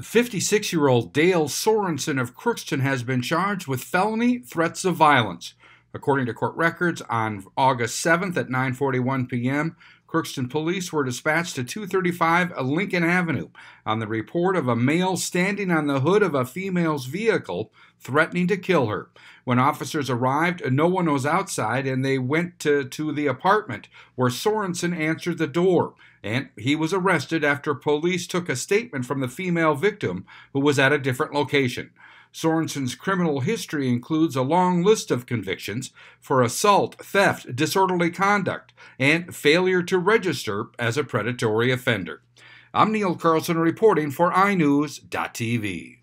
56 year old Dale Sorensen of Crookston has been charged with felony threats of violence. According to court records, on August 7th at 9:41 p.m., Crookston police were dispatched to 235 Lincoln Avenue on the report of a male standing on the hood of a female's vehicle threatening to kill her. When officers arrived, no one was outside and they went to, to the apartment where Sorensen answered the door and he was arrested after police took a statement from the female victim who was at a different location. Sorensen's criminal history includes a long list of convictions for assault, theft, disorderly conduct, and failure to register as a predatory offender. I'm Neil Carlson reporting for iNewZ.TV.